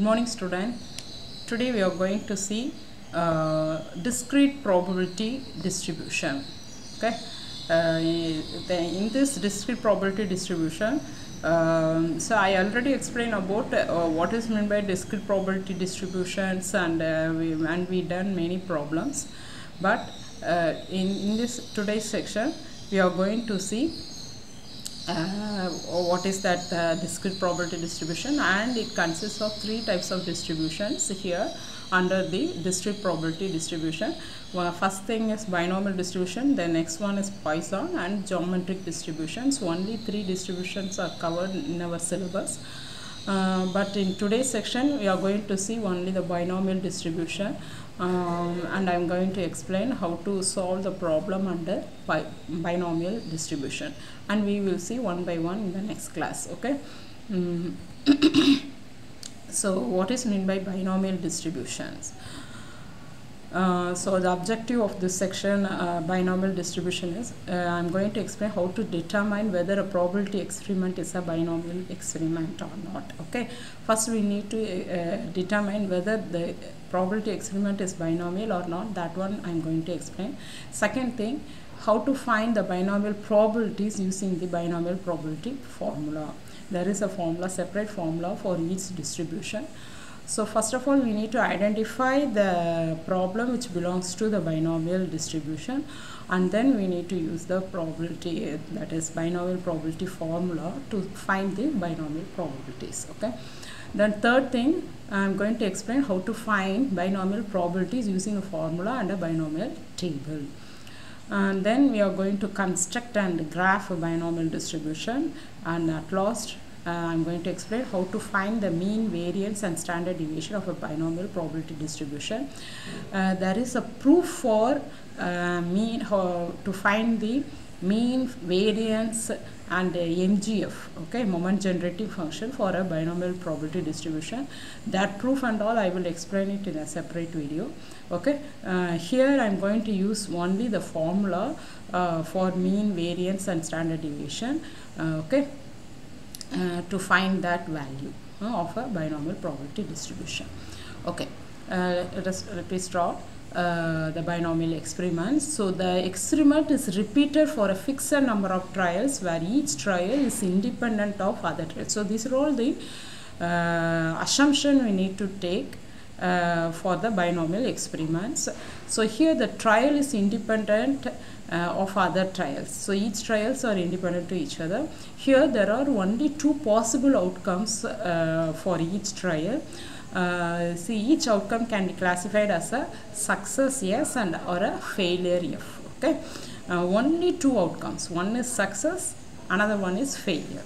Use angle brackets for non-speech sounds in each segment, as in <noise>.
Good morning student. Today we are going to see uh, discrete probability distribution. Okay. Uh, in this discrete probability distribution, um, so I already explained about uh, what is meant by discrete probability distributions and uh, we and we done many problems. But uh, in, in this today's section, we are going to see uh, what is that uh, discrete probability distribution? And it consists of three types of distributions here under the discrete probability distribution. Well, first thing is binomial distribution the next one is Poisson and geometric distributions. Only three distributions are covered in our syllabus. Uh, but in today's section we are going to see only the binomial distribution um, and I am going to explain how to solve the problem under bi binomial distribution. And we will see one by one in the next class okay? Mm. <coughs> so what is meant by binomial distributions? Uh, so the objective of this section uh, binomial distribution is uh, I'm going to explain how to determine whether a probability experiment is a binomial experiment or not okay? First we need to uh, determine whether the probability experiment is binomial or not that one I'm going to explain. Second thing how to find the binomial probabilities using the binomial probability formula. There is a formula separate formula for each distribution. So first of all we need to identify the problem which belongs to the binomial distribution and then we need to use the probability eh, that is binomial probability formula to find the binomial probabilities okay? Then third thing I am going to explain how to find binomial probabilities using a formula and a binomial table. And then we are going to construct and graph a binomial distribution and at last uh, I'm going to explain how to find the mean variance and standard deviation of a binomial probability distribution. Uh, there is a proof for uh, mean how to find the mean variance and MGF okay moment generating function for a binomial probability distribution. That proof and all I will explain it in a separate video okay. Uh, here I'm going to use only the formula uh, for mean variance and standard deviation uh, okay uh, to find that value uh, of a binomial probability distribution. Okay, let us let me draw the binomial experiments. So the experiment is repeated for a fixed number of trials where each trial is independent of other trials. So these are all the uh, assumption we need to take uh, for the binomial experiments. So here the trial is independent of other trials. So each trials are independent to each other. Here there are only two possible outcomes uh, for each trial. Uh, see each outcome can be classified as a success yes and or a failure if okay uh, only two outcomes one is success another one is failure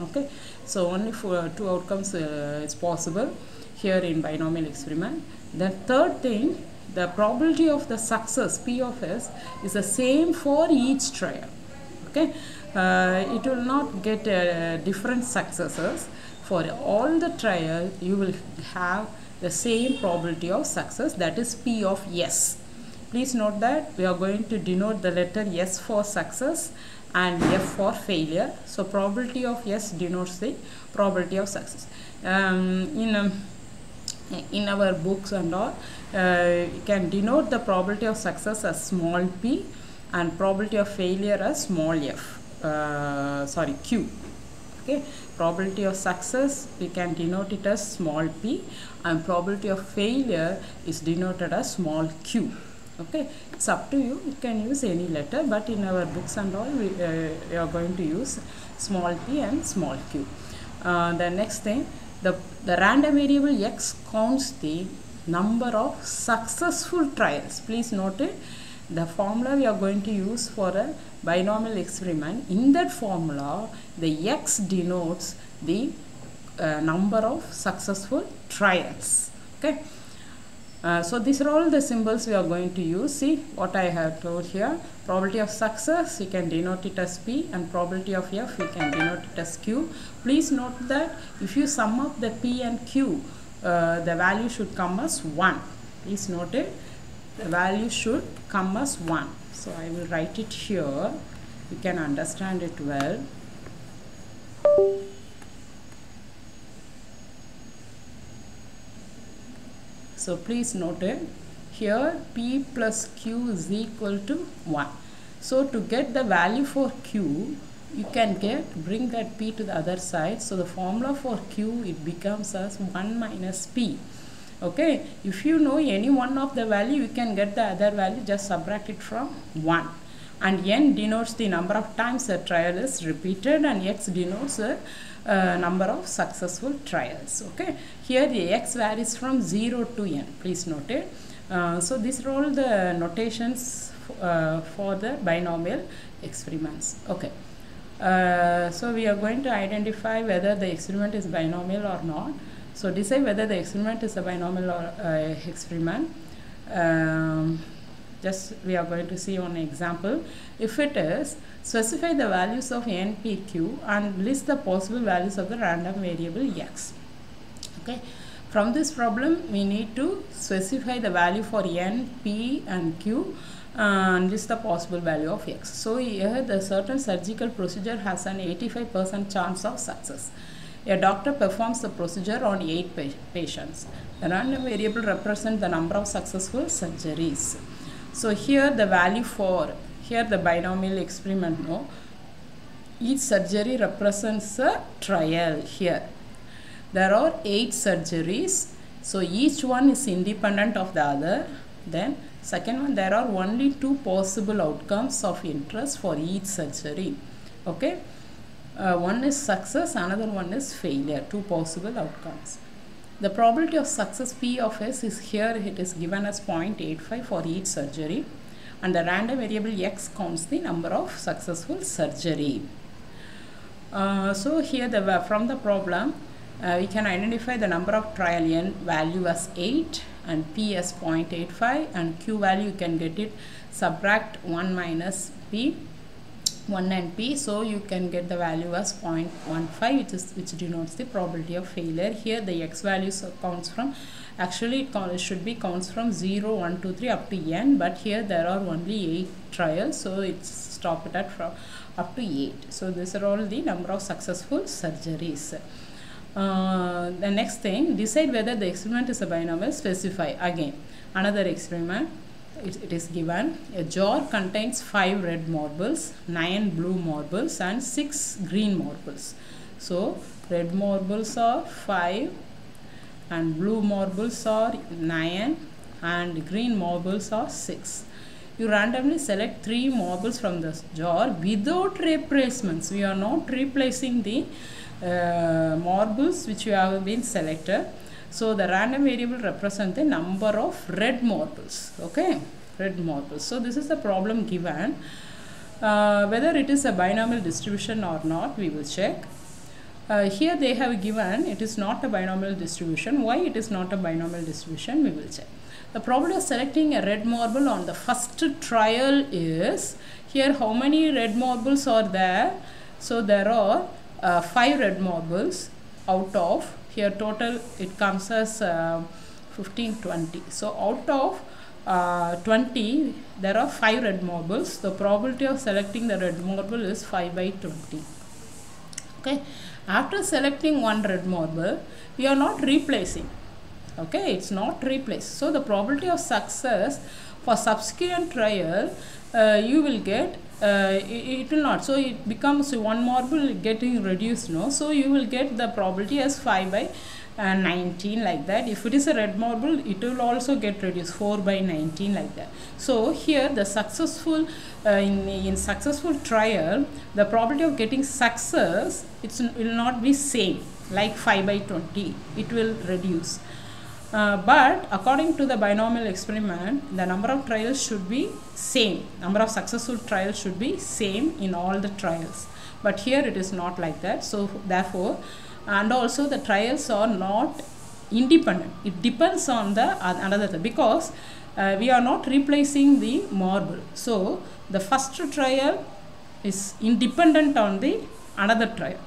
okay so only for two outcomes uh, is possible here in binomial experiment the third thing the probability of the success p of s is the same for each trial okay? Uh, it will not get uh, different successes. For all the trial you will have the same probability of success that is p of s. Please note that we are going to denote the letter s for success and f for failure. So probability of s denotes the probability of success. Um, in um, in our books and all uh, can denote the probability of success as small p and probability of failure as small f uh, sorry q. Okay? Probability of success we can denote it as small p and probability of failure is denoted as small q. Okay? It's up to you. You can use any letter but in our books and all we, uh, we are going to use small p and small q. Uh, the next thing the, the random variable x counts the number of successful trials. Please note it. The formula we are going to use for a binomial experiment. In that formula, the x denotes the uh, number of successful trials. Okay. Uh, so these are all the symbols we are going to use. See what I have told here. Probability of success, we can denote it as P and probability of F, we can denote it as Q. Please note that if you sum up the P and Q, uh, the value should come as 1. Please note it. The value should come as 1. So I will write it here. You can understand it well. So please note it. Here p plus q is equal to 1 so to get the value for q you can get bring that p to the other side. So the formula for q it becomes as 1 minus p. Okay? If you know any one of the value you can get the other value just subtract it from 1 and n denotes the number of times the trial is repeated and x denotes the uh, number of successful trials okay? Here the x varies from 0 to n please note it. Uh, so these are all the notations uh, for the binomial experiments okay? Uh, so we are going to identify whether the experiment is binomial or not. So decide whether the experiment is a binomial or uh, experiment. Um, just we are going to see one example. If it is specify the values of n p q and list the possible values of the random variable x. Okay? From this problem we need to specify the value for n p and q and list the possible value of x. So here the certain surgical procedure has an 85% chance of success. A doctor performs the procedure on 8 pa patients. The random variable represents the number of successful surgeries so here the value for here the binomial experiment no? Each surgery represents a trial here. There are eight surgeries. So each one is independent of the other. Then second one there are only two possible outcomes of interest for each surgery. Okay? Uh, one is success another one is failure two possible outcomes the probability of success P of S is here it is given as 0.85 for each surgery and the random variable X counts the number of successful surgery. Uh, so here the from the problem uh, we can identify the number of trial n value as 8 and p as 0.85 and q value you can get it subtract 1 minus p 1 and p so you can get the value as 0.15 which is which denotes the probability of failure. Here the x values counts from actually it should be counts from 0 1 2 3 up to n but here there are only 8 trials so it's stopped at from up to 8 so these are all the number of successful surgeries. Uh, the next thing decide whether the experiment is a binomial specify. Again another experiment it, it is given. A jar contains 5 red marbles 9 blue marbles and 6 green marbles. So red marbles are 5 and blue marbles are 9 and green marbles are 6 you randomly select 3 marbles from the jar. Without replacements we are not replacing the uh, marbles which you have been selected so the random variable represents the number of red marbles. Okay, red marbles. So this is the problem given. Uh, whether it is a binomial distribution or not, we will check. Uh, here they have given it is not a binomial distribution. Why it is not a binomial distribution? We will check. The probability of selecting a red marble on the first trial is here how many red marbles are there? So there are uh, 5 red marbles out of here total it comes as uh, 15 20 so out of uh, 20 there are 5 red marbles. The probability of selecting the red marble is 5 by 20 okay? After selecting one red marble we are not replacing. Okay? It's not replaced. So the probability of success for subsequent trial uh, you will get uh, it, it, will not. So it becomes one marble getting reduced no? So you will get the probability as 5 by uh, 19 like that. If it is a red marble it will also get reduced 4 by 19 like that. So here the successful uh, in, in successful trial the probability of getting success it will not be same like 5 by 20 it will reduce uh, but according to the binomial experiment, the number of trials should be same. Number of successful trials should be same in all the trials. But here it is not like that. So therefore, and also the trials are not independent. It depends on the another thing because uh, we are not replacing the marble. So the first trial is independent on the another trial.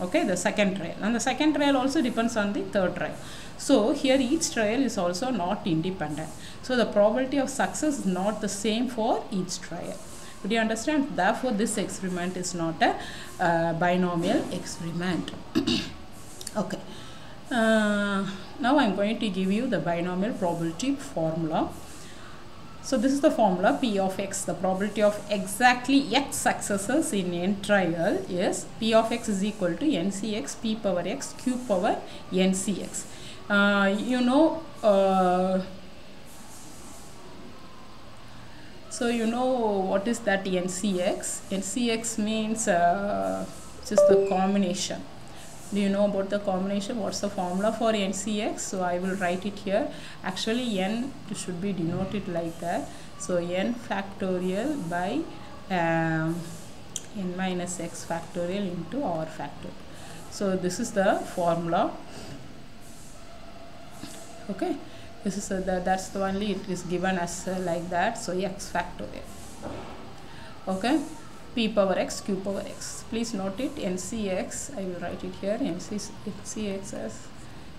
Okay, the second trial. And the second trial also depends on the third trial. So here each trial is also not independent. So the probability of success is not the same for each trial. Do you understand? Therefore, this experiment is not a uh, binomial experiment. <coughs> okay. Uh, now I'm going to give you the binomial probability formula so this is the formula P of x. The probability of exactly x successes in n trial is P of x is equal to NCX P power x Q power NCX. Uh, you know, uh, so you know what is that NCX? NCX means uh, just the combination. Do you know about the combination? What's the formula for ncx so i will write it here. Actually n should be denoted like that. So n factorial by um, n minus x factorial into r factorial. So this is the formula okay. This is a, the, that's the only it is given as uh, like that. So x factorial okay. P power x q power x. Please note it. Ncx i will write it here. NC, ncx as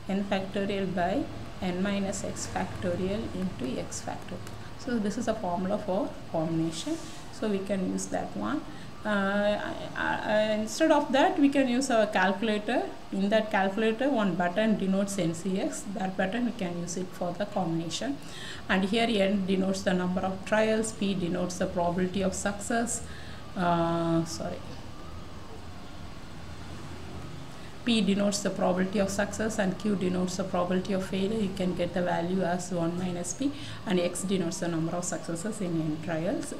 n factorial by n minus x factorial into x factorial. So this is a formula for combination. So we can use that one. uh, instead of that we can use our calculator. In that calculator one button denotes ncx that button we can use it for the combination. And here n denotes the number of trials. P denotes the probability of success. Uh, sorry. P denotes the probability of success and Q denotes the probability of failure. You can get the value as 1 minus P. And X denotes the number of successes in N trials.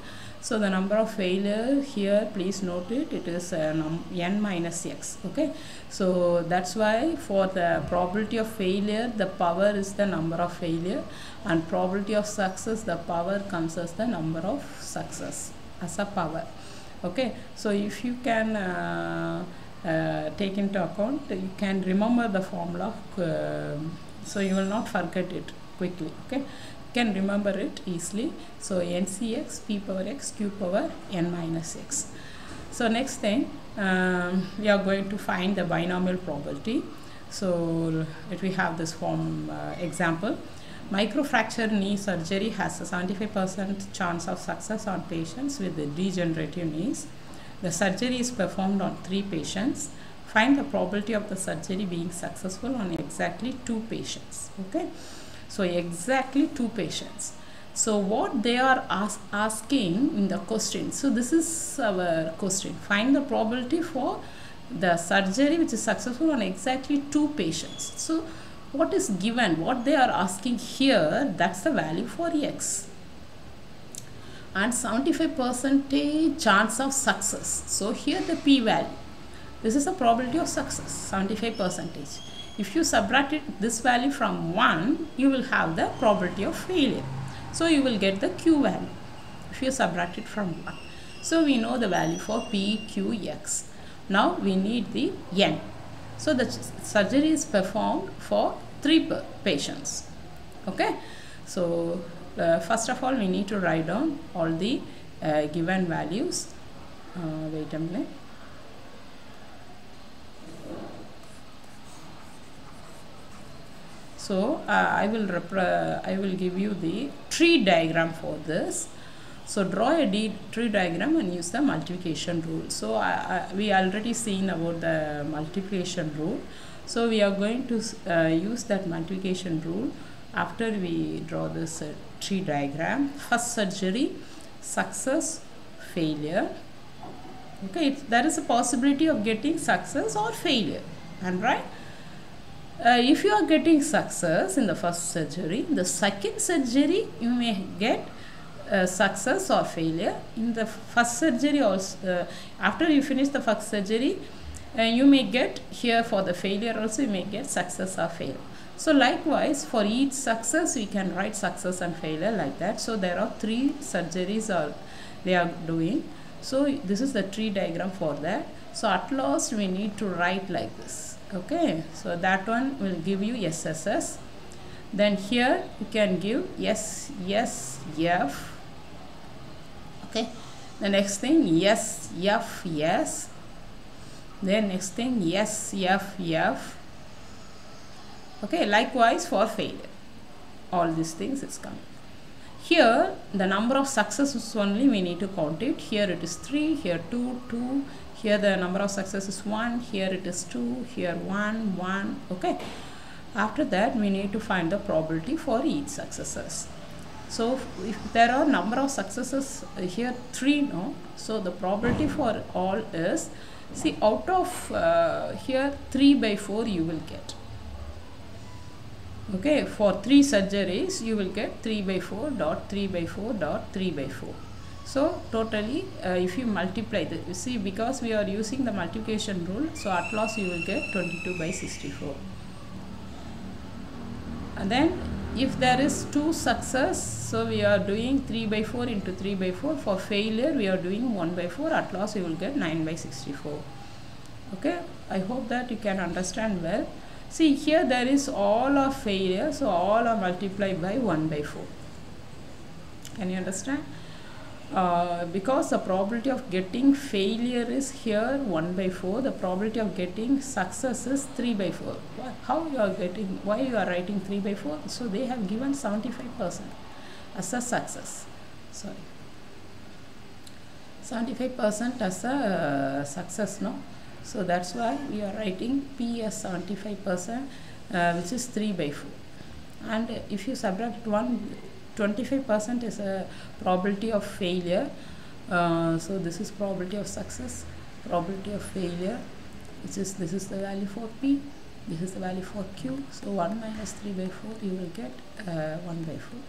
So the number of failure here, please note it, it is uh, N minus X. Okay. So that's why for the probability of failure, the power is the number of failure and probability of success, the power comes as the number of success as a power okay so if you can uh, uh, take into account you can remember the formula uh, so you will not forget it quickly okay can remember it easily so ncx p power x q power n minus x so next thing um, we are going to find the binomial probability so let me have this form uh, example Microfracture knee surgery has a 75% chance of success on patients with degenerative knees. The surgery is performed on three patients. Find the probability of the surgery being successful on exactly two patients. Okay, so exactly two patients. So what they are ask, asking in the question. So this is our question. Find the probability for the surgery which is successful on exactly two patients. So what is given, what they are asking here, that's the value for x. And 75% chance of success. So here the p value. This is the probability of success, 75 percentage. If you subtract it, this value from 1, you will have the probability of failure. So you will get the q value if you subtract it from 1. So we know the value for p, q, x. Now we need the n. So the surgery is performed for three patients. Okay. So uh, first of all we need to write down all the uh, given values. Uh, wait a minute. So uh, I will I will give you the tree diagram for this. So draw a tree diagram and use the multiplication rule. So we already seen about the multiplication rule. So we are going to uh, use that multiplication rule after we draw this uh, tree diagram. First surgery, success, failure. Okay, there is a possibility of getting success or failure. And right? Uh, if you are getting success in the first surgery, the second surgery you may get uh, success or failure. In the first surgery also uh, after you finish the first surgery uh, you may get here for the failure also you may get success or failure. So likewise for each success we can write success and failure like that. So there are three surgeries are they are doing. So this is the tree diagram for that. So at last we need to write like this okay so that one will give you SSS then here you can give yes yes F. Okay the next thing yes f yes then next thing yes f f. Okay likewise for failure. All these things is coming here the number of successes only we need to count it. Here it is 3 here 2 2 here the number of successes is 1 here it is 2 here 1 1 okay. After that we need to find the probability for each successes. So if there are number of successes here 3 no? So the probability for all is see out of uh, here 3 by 4 you will get okay for 3 surgeries you will get 3 by 4 dot 3 by 4 dot 3 by 4 so totally uh, if you multiply the you see because we are using the multiplication rule so at last you will get 22 by 64 and then if there is two success so we are doing 3 by 4 into 3 by 4 for failure we are doing 1 by 4 at last you will get 9 by 64 okay i hope that you can understand well see here there is all of failure so all are multiplied by 1 by 4 can you understand? Uh, because the probability of getting failure is here 1 by 4 the probability of getting success is 3 by 4 how you are getting why you are writing 3 by 4 so they have given 75 percent as a success. Sorry. 75 percent as a success no so that's why we are writing p as 75 percent uh, which is 3 by 4 and if you subtract 1 25% is a probability of failure. Uh, so this is probability of success probability of failure which is this is the value for p this is the value for q. So 1 minus 3 by 4 you will get uh, 1 by 4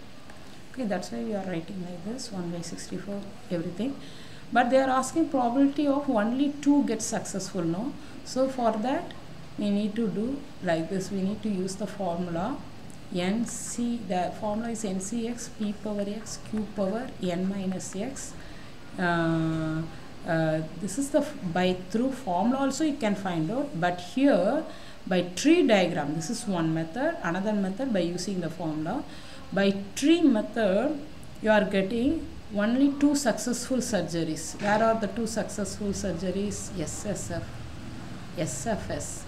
okay that's why we are writing like this 1 by 64 everything but they are asking probability of only 2 get successful no? So for that we need to do like this. We need to use the formula nc the formula is ncx p power x q power n minus x. Uh, uh, this is the by through formula also you can find out. But here by tree diagram this is one method. Another method by using the formula. By tree method you are getting only two successful surgeries where are the two successful surgeries ssf sfs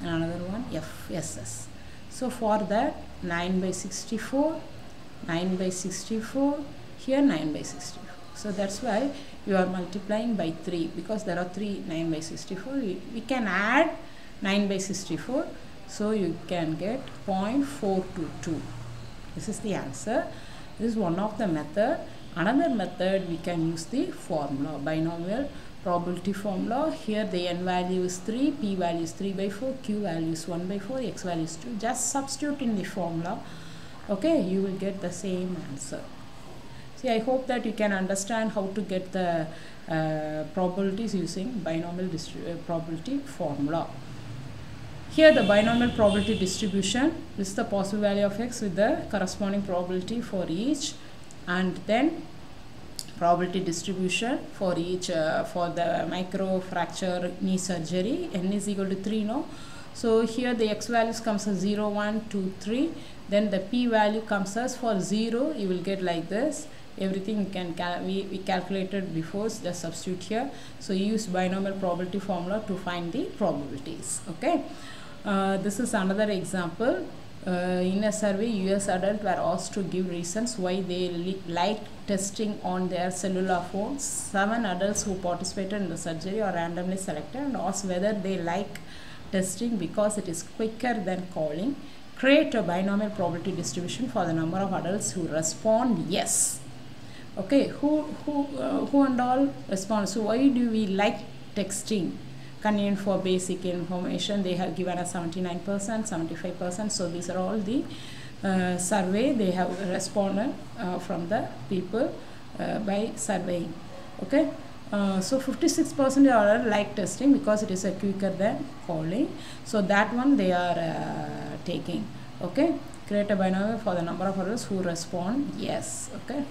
and another one fss so for that 9 by 64, 9 by 64, here 9 by 64. So that's why you are multiplying by 3 because there are 3 9 by 64. We, we can add 9 by 64. So you can get 0.422. This is the answer. This is one of the method. Another method we can use the formula. Binomial probability formula. Here the n value is 3 p value is 3 by 4 q value is 1 by 4 x value is 2 just substitute in the formula. Okay you will get the same answer. See i hope that you can understand how to get the uh, probabilities using binomial uh, probability formula. Here the binomial probability distribution. This is the possible value of x with the corresponding probability for each and then probability distribution for each uh, for the micro fracture knee surgery. N is equal to 3 no? So here the x values comes as 0 1 2 3 then the p value comes as for 0 you will get like this. Everything you can cal we, we calculated before just substitute here. So use binomial probability formula to find the probabilities okay? Uh, this is another example in a survey, US adults were asked to give reasons why they like testing on their cellular phones. Seven adults who participated in the surgery are randomly selected and asked whether they like testing because it is quicker than calling. Create a binomial probability distribution for the number of adults who respond yes. Okay, who who uh, who and all respond? So why do we like texting? Convenient for basic information. They have given us 79 percent 75 percent. So these are all the uh, survey. They have responded uh, from the people uh, by surveying. Okay? Uh, so 56 percent are like testing because it is a quicker than calling. So that one they are uh, taking. Okay? Create a binomial for the number of others who respond yes. Okay?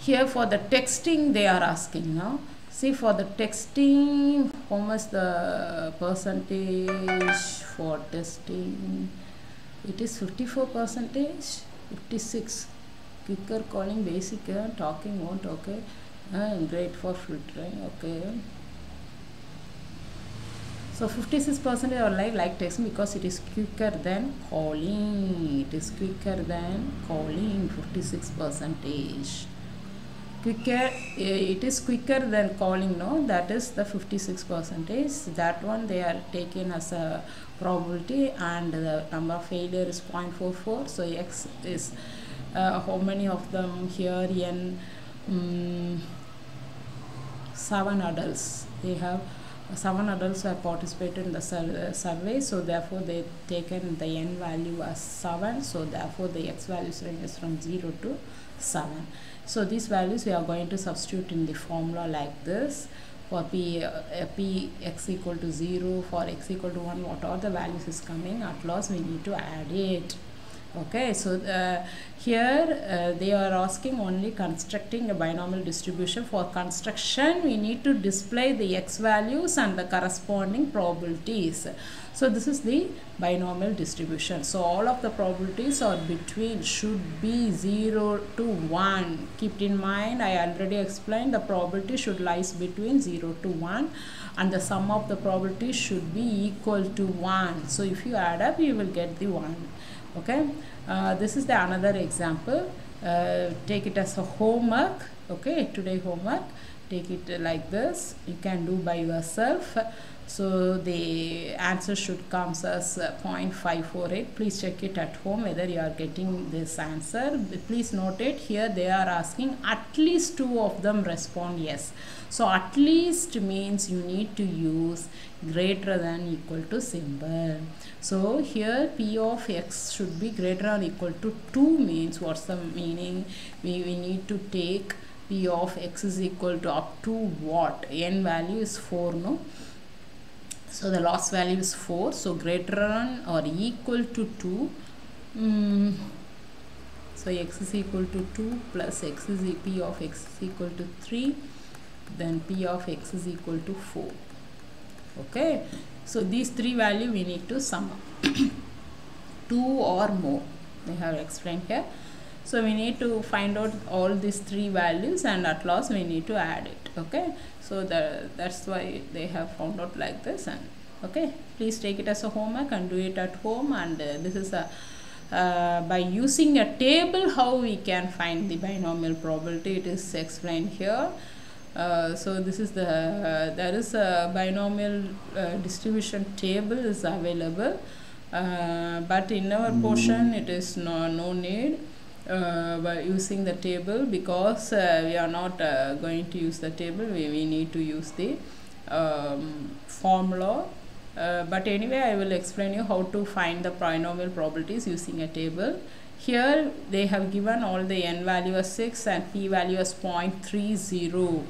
Here for the texting they are asking now see for the texting how much the percentage for testing? It is 54 percentage 56 quicker calling basic uh, talking won't okay? Uh, great for filtering okay? So 56 percent are like like texting because it is quicker than calling. It is quicker than calling 56 percentage quicker uh, it is quicker than calling no? That is the 56 percentage. That one they are taken as a probability and the number of failure is 0.44 so x is uh, how many of them here n um, seven adults? They have seven adults have participated in the sur survey. So therefore they taken the n value as 7 so therefore the x value is from 0 to 7 so these values we are going to substitute in the formula like this. For p, uh, p x equal to 0 for x equal to 1 what are the values is coming at last we need to add it okay so uh, here uh, they are asking only constructing a binomial distribution. For construction we need to display the x values and the corresponding probabilities. So this is the binomial distribution. So all of the probabilities are between should be 0 to 1 keep in mind i already explained the probability should lies between 0 to 1 and the sum of the probabilities should be equal to 1 so if you add up you will get the 1 okay? Uh, this is the another example. Uh, take it as a homework. Okay? Today homework. Take it like this. You can do by yourself. So the answer should comes as uh, 0.548 please check it at home whether you are getting this answer. Please note it. Here they are asking at least two of them respond yes. So at least means you need to use greater than equal to symbol so here p of x should be greater than equal to 2 means. What's the meaning? We, we need to take p of x is equal to up to what? N value is 4 no? So the loss value is 4 so greater than or equal to 2 mm, so x is equal to 2 plus x is p of x is equal to 3 then p of x is equal to 4 okay so these three value we need to sum up. <coughs> 2 or more they have explained here. So we need to find out all these three values and at last we need to add it okay? So the, that's why they have found out like this and okay? Please take it as a homework and do it at home and uh, this is a uh, by using a table how we can find the binomial probability it is explained here so this is the uh, there is a binomial uh, distribution table is available. Uh, but in our portion it is no, no need uh, by using the table because uh, we are not uh, going to use the table. We, we need to use the um, formula uh, but anyway I will explain you how to find the binomial probabilities using a table. Here they have given all the n value as 6 and p value as 0.30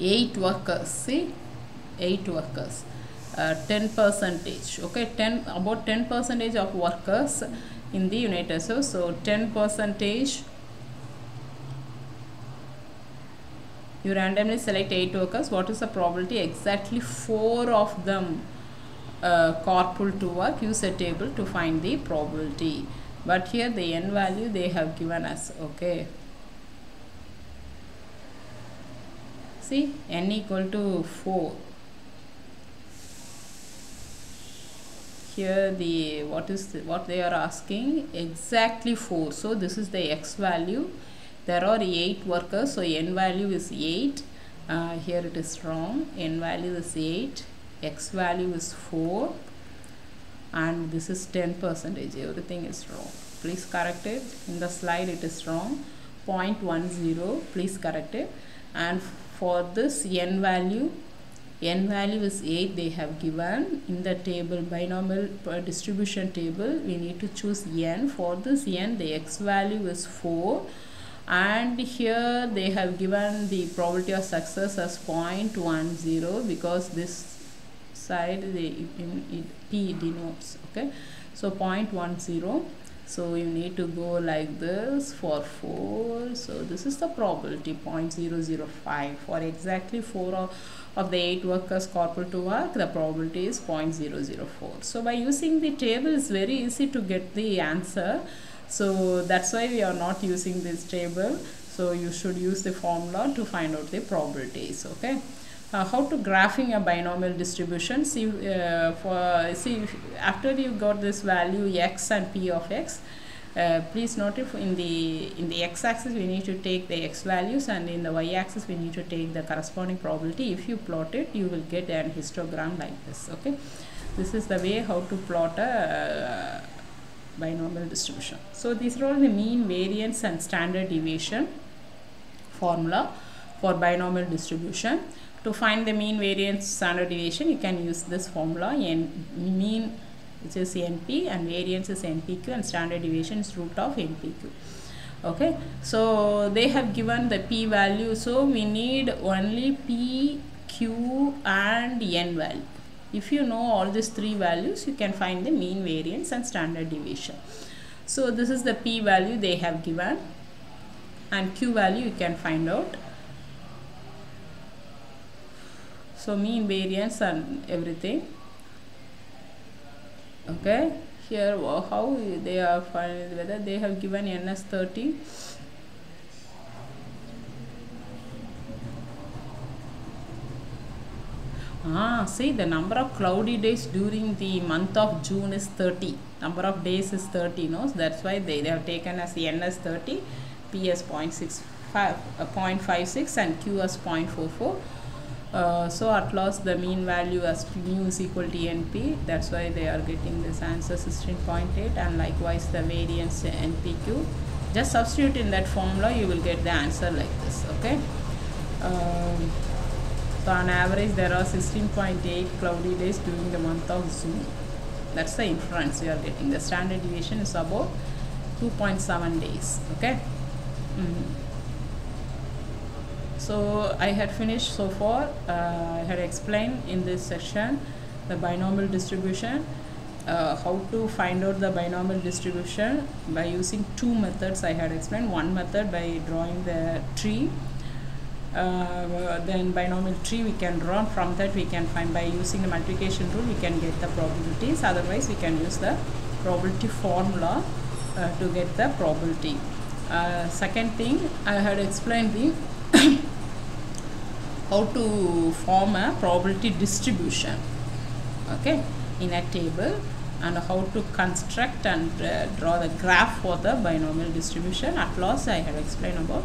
8 workers see 8 workers uh, 10 percentage okay 10 about 10 percentage of workers in the United States. So 10 percentage you randomly select 8 workers. What is the probability? Exactly 4 of them uh, carpool to work. Use a table to find the probability. But here the n value they have given us. Okay. See n equal to 4 here the what is the, what they are asking? Exactly 4 so this is the x value. There are 8 workers so n value is 8 uh, here it is wrong. N value is 8 x value is 4 and this is 10 percentage. Everything is wrong. Please correct it. In the slide it is wrong. 0.10 please correct it. And for this n value. n value is 8 they have given. In the table binomial distribution table we need to choose n. For this n the x value is 4 and here they have given the probability of success as 0.10 because this side the in, in p denotes okay? So 0.10 so you need to go like this for 4 so this is the probability 0.005 for exactly 4 of of the 8 workers carpool to work, the probability is 0.004. So by using the table, it's very easy to get the answer. So that's why we are not using this table. So you should use the formula to find out the probabilities. Okay. Uh, how to graphing a binomial distribution? See uh, for see after you got this value x and p of x uh, please note if in the in the x-axis we need to take the x values and in the y-axis we need to take the corresponding probability. If you plot it you will get an histogram like this okay? This is the way how to plot a uh, binomial distribution. So these are all the mean variance and standard deviation formula for binomial distribution to find the mean variance standard deviation you can use this formula. N mean which is np and variance is npq and standard deviation is root of npq okay? So they have given the p value. So we need only p q and n value. If you know all these three values you can find the mean variance and standard deviation so this is the p value they have given. And q value you can find out so mean variance and everything. Okay here how they are finding whether they have given ns 30 ah see the number of cloudy days during the month of june is 30 number of days is 30 no? So that's why they, they have taken as ns 30 p as 0.65 uh, 0.56 and q as 0.44 uh, so at last the mean value as mu is equal to np that's why they are getting this answer 16.8 and likewise the variance npq just substitute in that formula you will get the answer like this okay? Um, so on average there are 16.8 cloudy days during the month of June. That's the inference we are getting. The standard deviation is about 2.7 days okay? Mm so I had finished so far uh, I had explained in this section the binomial distribution uh, how to find out the binomial distribution by using two methods I had explained. One method by drawing the tree uh, then binomial tree we can draw. From that we can find by using the multiplication rule we can get the probabilities. Otherwise we can use the probability formula uh, to get the probability. Uh, second thing I had explained the how to form a probability distribution okay in a table and how to construct and uh, draw the graph for the binomial distribution. At last I had explained about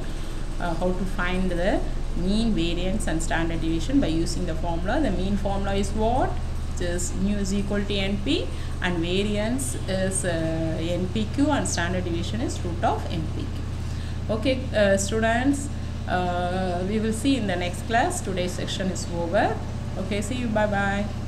uh, how to find the mean variance and standard deviation by using the formula. The mean formula is what? Is mu is equal to np and variance is uh, npq and standard deviation is root of npq okay uh, students Uh, we will see in the next class. Today's section is over. Okay see you. Bye bye